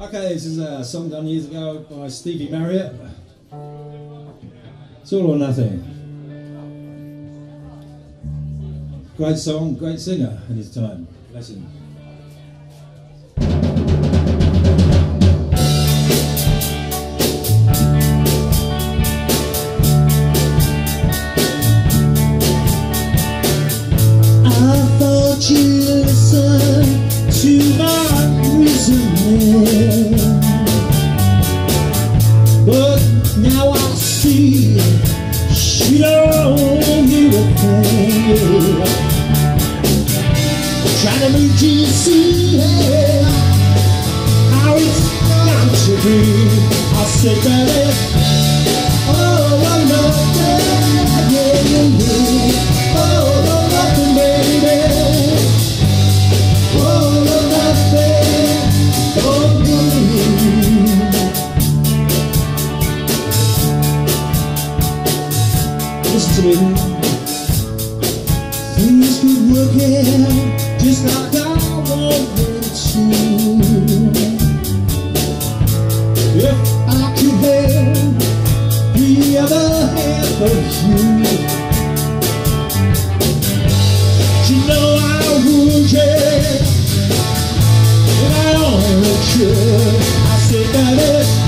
Okay, this is a song done years ago by Stevie Marriott. It's all or nothing. Great song, great singer in his time. Bless him. You see how it's got to be. I said that it, oh, nothing, baby. Oh, nothing. Mm. Listen to me. Things could work out just like I wanted to. If I could have the other half of you. You know I would If I I said that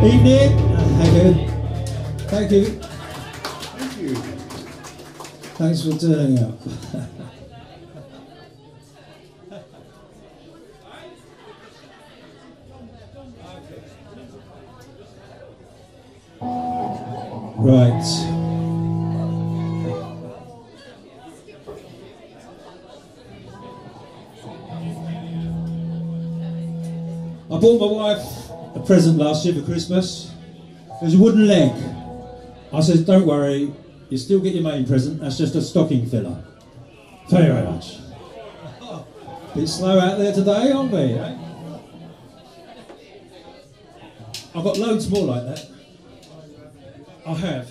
Evening. Thank you. Thank you. Thank you. Thanks for turning up. right. I bought my wife a present last year for Christmas. It was a wooden leg. I said, don't worry, you still get your main present, that's just a stocking filler. Thank you very much. Bit slow out there today, aren't we? eh? I've got loads more like that. I have.